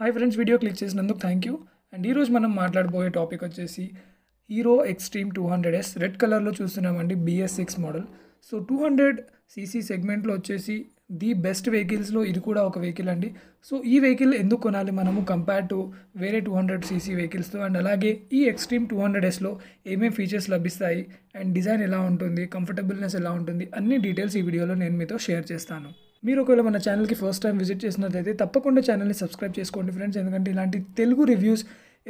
Hi friends video click చేసినందుకు thank you and ఈరోజు మనం మాట్లాడబోయే టాపిక్ వచ్చేసి Hero Xtreme two hundred S red కలర్లో చూస్తున్నామండి BS six model so two hundred CC సెగ్మెంట్లో వచ్చేసి ది బెస్ట్ వెహికల్స్లో ఇది కూడా ఒక వెహికల్ అండి. సో ఈ వెహికల్ ఎందుకు కొనాలి మనము కంపేర్ టు వేరే టూ హండ్రెడ్ సీసీ వెహికల్స్తో అండ్ అలాగే ఈ ఎక్స్ట్రీమ్ టూ హండ్రెడ్ ఎస్లో ఏమేమి ఫీచర్స్ లభిస్తాయి? అండ్ డిజైన్ ఎలా ఉంటుంది? కంఫర్టబుల్నెస్ ఎలా ఉంటుంది? అన్ని డీటెయిల్స్ ఈ వీడియోలో నేను మీతో షేర్ చేస్తాను. మీరు ఒకవేళ మన ఛానల్కి ఫస్ట్ టైం విజిట్ చేసినట్లయితే తప్పకుండా ఛానల్ని సబ్స్క్రైబ్ చేసుకోండి ఫ్రెండ్స్. ఎందుకంటే ఇలాంటి తెలుగు రివ్యూస్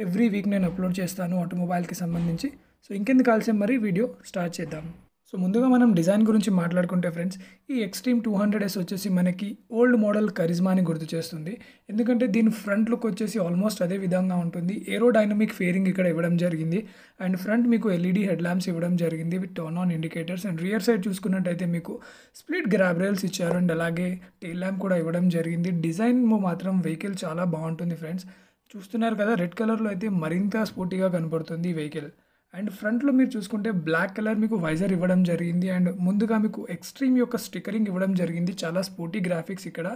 ఎవ్రీ వీక్ నేను అప్లోడ్ చేస్తాను ఆటోమొబైల్కి సంబంధించి. సో ఇంకెందుకు కాల్సే మరి వీడియో స్టార్ట్ చేద్దాం. సో ముందుగా మనం డిజైన్ గురించి మాట్లాడుకుంటే ఫ్రెండ్స్ ఈ ఎక్స్ట్రీమ్ టూ హండ్రెడ్ ఎస్ వచ్చేసి మనకి ఓల్డ్ మోడల్ కరిజ్మాని గుర్తు చేస్తుంది. ఎందుకంటే దీని ఫ్రంట్ లుక్ వచ్చేసి ఆల్మోస్ట్ అదే విధంగా ఉంటుంది. ఏరో డైనమిక్ ఫేరింగ్ ఇక్కడ ఇవ్వడం జరిగింది. అండ్ ఫ్రంట్ మీకు ఎల్ఈడి హెడ్ ల్యాంప్స్ ఇవ్వడం జరిగింది with turn on indicators and rear side చూసుకున్నట్టయితే మీకు స్ప్లిట్ గ్రాబ్ రైల్స్ ఇచ్చారు. అండ్ అలాగే టెయిల్ ల్యాంప్ కూడా ఇవ్వడం జరిగింది. డిజైన్ మాత్రం వెహికల్ చాలా బాగుంటుంది ఫ్రెండ్స్. చూస్తున్నారు కదా రెడ్ కలర్లో అయితే మరింత స్పోర్టీగా కనపడుతుంది ఈ వెహికల్ అండ్ ఫ్రంట్లో మీరు చూసుకుంటే బ్లాక్ కలర్ మీకు వైజర్ ఇవ్వడం జరిగింది అండ్ ముందుగా మీకు ఎక్స్ట్రీమ్ యొక్క స్టిక్కరింగ్ ఇవ్వడం జరిగింది. చాలా స్పోర్టీ గ్రాఫిక్స్ ఇక్కడ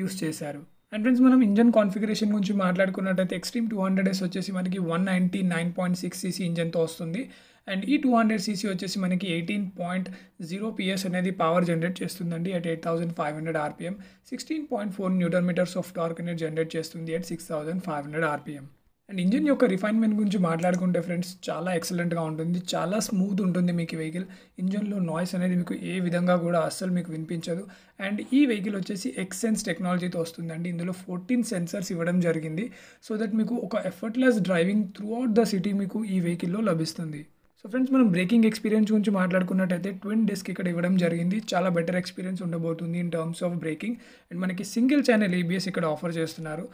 యూస్ చేశారు. అండ్ ఫ్రెండ్స్ మనం ఇంజన్ కాన్ఫిగరేషన్ గురించి మాట్లాడుకున్నట్టయితే ఎక్స్ట్రీమ్ టూ హండ్రెడ్ ఎస్ వచ్చేసి మనకి one ninety nine point six CC ఇంజన్తో వస్తుంది. అండ్ ఈ టూ హండ్రెడ్ సీసీ వచ్చేసి మనకి ఎయిటీన్ పాయింట్ జీరో పిఎస్ అనేది పవర్ జనరేట్ చేస్తుందండి at eight thousand five hundred RPM. Sixteen point four newton metres of torque అనేది generate చేస్తుంది at six thousand five hundred RPM. And engine యొక్క refinement గురించి మాట్లాడుకుంటే friends చాలా ఎక్సలెంట్గా ఉంటుంది. చాలా స్మూత్ ఉంటుంది మీకు వెహికల్ ఇంజన్లో నాయిస్ అనేది మీకు ఏ విధంగా కూడా అస్సలు మీకు వినిపించదు. అండ్ ఈ వెహికల్ వచ్చేసి ఎక్సెన్స్ టెక్నాలజీతో వస్తుందండి. ఇందులో ఫోర్టీన్ సెన్సర్స్ ఇవ్వడం జరిగింది. సో దట్ మీకు ఒక effortless driving throughout the city మీకు ఈ వెహికల్లో లభిస్తుంది. సో ఫ్రెండ్స్ మనం బ్రేకింగ్ ఎక్స్పీరియన్స్ గురించి మాట్లాడుకున్నట్టయితే ట్విన్ డిస్క్ ఇక్కడ ఇవ్వడం జరిగింది. చాలా బెటర్ ఎక్స్పీరియన్స్ ఉండబోతుంది in terms of braking and మనకి సింగిల్ ఛానల్ ఏబిఎస్ ఇక్కడ ఆఫర్ చేస్తున్నారు.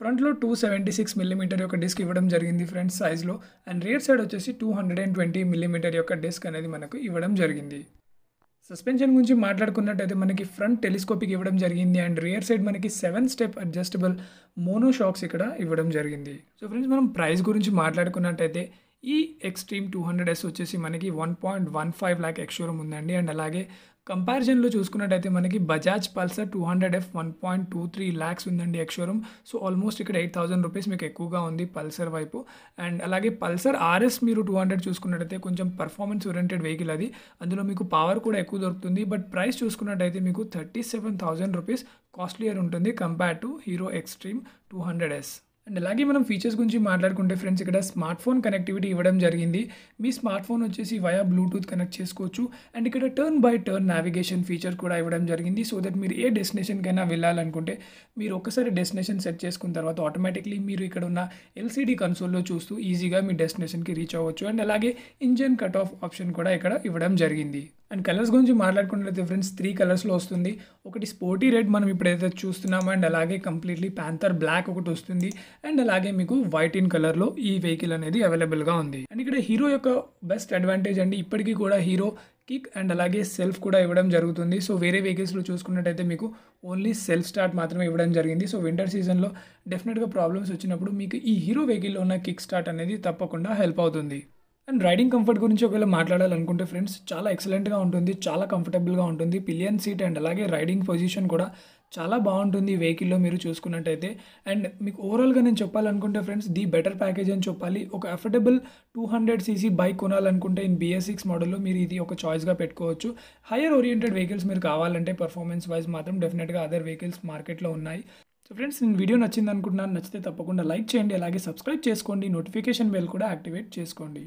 ఫ్రంట్లో టూ సెవెంటీ సిక్స్ మిల్లీమీటర్ యొక్క డిస్క్ ఇవ్వడం జరిగింది ఫ్రంట్ సైజ్లో అండ్ రియర్ సైడ్ వచ్చేసి two hundred and twenty millimetre యొక్క డిస్క్ అనేది మనకు ఇవ్వడం జరిగింది. సస్పెన్షన్ గురించి మాట్లాడుకున్నట్టయితే మనకి ఫ్రంట్ టెలిస్కోపిక్ ఇవ్వడం జరిగింది. అండ్ రియర్ సైడ్ మనకి seven step adjustable mono shocks ఇక్కడ ఇవ్వడం జరిగింది. సో ఫ్రెండ్స్ మనం ప్రైస్ గురించి మాట్లాడుకున్నట్టయితే ఈ ఎక్స్ట్రీమ్ టూ హండ్రెడ్ ఎస్ వచ్చేసి మనకి one point one five lakh ex showroom ఉందండి. అండ్ అలాగే కంపారిజన్లో చూసుకున్నట్టయితే మనకి Bajaj Pulsar two hundred F one point two three lakhs ఉందండి ఎక్స్షోరూమ్ సో ఆల్మోస్ట్ ఇక్కడ ఎయిట్ థౌసండ్ రూపీస్ మీకు ఎక్కువగా ఉంది పల్సర్ వైపు. అండ్ అలాగే పల్సర్ ఆర్ఎస్ మీరు టూ హండ్రెడ్ చూసుకున్నట్టయితే కొంచెం పర్ఫార్మెన్స్ ఓరియంటెడ్ వెహికల్ అది. అందులో మీకు పవర్ కూడా ఎక్కువ దొరుకుతుంది. బట్ ప్రైస్ చూసుకున్నట్టయితే మీకు thirty seven thousand rupees costlier ఉంటుంది compare to Hero Xtreme two hundred S and అలాగే మనం ఫీచర్స్ గురించి మాట్లాడుకుంటే ఫ్రెండ్స్ ఇక్కడ స్మార్ట్ ఫోన్ కనెక్టివిటీ ఇవ్వడం జరిగింది. మీ స్మార్ట్ ఫోన్ వచ్చేసి వయా బ్లూటూత్ కనెక్ట్ చేసుకోవచ్చు. అండ్ ఇక్కడ turn by turn navigation feature కూడా ఇవ్వడం జరిగింది. సో దట్ మీరు ఏ డెస్టినేషన్కైనా వెళ్ళాలనుకుంటే మీరు ఒకసారి డెస్టినేషన్ సెట్ చేసుకున్న తర్వాత ఆటోమేటిక్లీ మీరు ఇక్కడ ఉన్న ఎల్సీడీ కన్సోల్లో చూస్తూ ఈజీగా మీ డెస్టినేషన్కి రీచ్ అవ్వచ్చు. అండ్ అలాగే ఇంజన్ కట్ ఆఫ్ ఆప్షన్ కూడా ఇక్కడ ఇవ్వడం జరిగింది. అండ్ కలర్స్ గురించి మాట్లాడుకున్నట్లయితే ఫ్రెండ్స్ త్రీ కలర్స్లో వస్తుంది. ఒకటి స్పోర్టీ రెడ్ మనం ఇప్పుడైతే చూస్తున్నామో అండ్ అలాగే కంప్లీట్లీ ప్యాంథర్ బ్లాక్ ఒకటి వస్తుంది. అండ్ అలాగే మీకు వైట్ ఇన్ కలర్లో ఈ వెహికల్ అనేది అవైలబుల్గా ఉంది. అండ్ ఇక్కడ హీరో యొక్క బెస్ట్ అడ్వాంటేజ్ అండి ఇప్పటికీ కూడా హీరో కిక్ అండ్ అలాగే సెల్ఫ్ కూడా ఇవ్వడం జరుగుతుంది. సో వేరే వెహికల్స్లో చూసుకున్నట్టయితే మీకు ఓన్లీ సెల్ఫ్ స్టార్ట్ మాత్రమే ఇవ్వడం జరిగింది. సో వింటర్ సీజన్లో డెఫినెట్గా ప్రాబ్లమ్స్ వచ్చినప్పుడు మీకు ఈ హీరో వెహికల్లో ఉన్న కిక్ స్టార్ట్ అనేది తప్పకుండా హెల్ప్ అవుతుంది. అండ్ రైడింగ్ కంఫర్ట్ గురించి ఒకవేళ మాట్లాడాలనుకుంటే ఫ్రెండ్స్ చాలా ఎక్సలెంట్గా ఉంటుంది చాలా కంఫర్టబుల్గా ఉంటుంది. పిలియన్ సీట్ అండ్ అలాగే రైడింగ్ పొజిషన్ కూడా చాలా బాగుంటుంది వెహికల్లో మీరు చూసుకున్నట్టయితే. అండ్ మీకు ఓవరాల్గా నేను చెప్పాలనుకుంటే ఫ్రెండ్స్ ది బెటర్ ప్యాకేజ్ అని చెప్పాలి. ఒక affordable two hundred CC bike కొనాలనుకుంటే in BS six మోడల్లో మీరు ఇది ఒక చాయిస్గా పెట్టుకోవచ్చు. హైయర్ ఓరియంటెడ్ వెహికల్స్ మీరు కావాలంటే పర్ఫార్మెన్స్ వైజ్ మాత్రం డెఫినెట్గా అదర్ వెహికల్స్ మార్కెట్లో ఉన్నాయి. సో ఫ్రెండ్స్ నేను వీడియో నచ్చింది అనుకుంటున్నాను. నచ్చితే తప్పకుండా లైక్ చేయండి అలాగే సబ్స్క్రైబ్ చేసుకోండి. నోటిఫికేషన్ బెల్ కూడా యాక్టివేట్ చేసుకోండి.